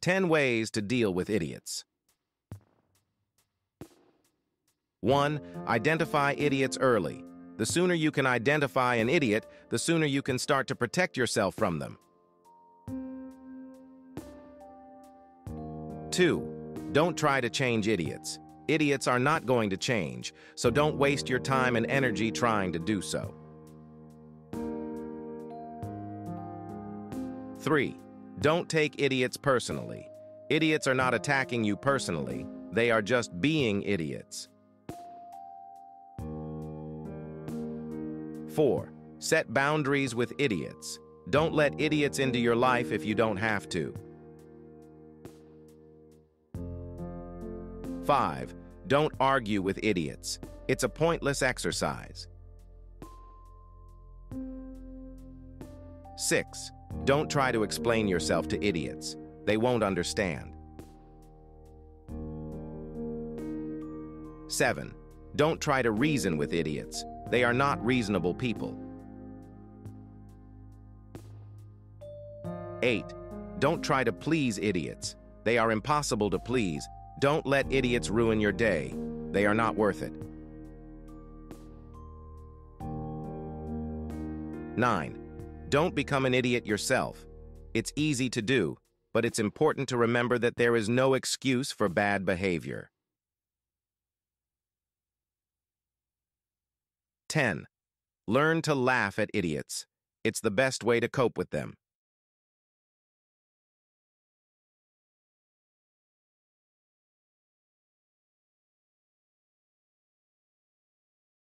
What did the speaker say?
10 ways to deal with idiots. 1. Identify idiots early. The sooner you can identify an idiot, the sooner you can start to protect yourself from them. 2. Don't try to change idiots. Idiots are not going to change, so don't waste your time and energy trying to do so. 3. Don't take idiots personally. Idiots are not attacking you personally. They are just being idiots. 4. Set boundaries with idiots. Don't let idiots into your life if you don't have to. 5. Don't argue with idiots. It's a pointless exercise. 6. Don't try to explain yourself to idiots. They won't understand. 7. Don't try to reason with idiots. They are not reasonable people. 8. Don't try to please idiots. They are impossible to please. Don't let idiots ruin your day. They are not worth it. 9. Don't become an idiot yourself. It's easy to do, but it's important to remember that there is no excuse for bad behavior. 10. Learn to laugh at idiots. It's the best way to cope with them.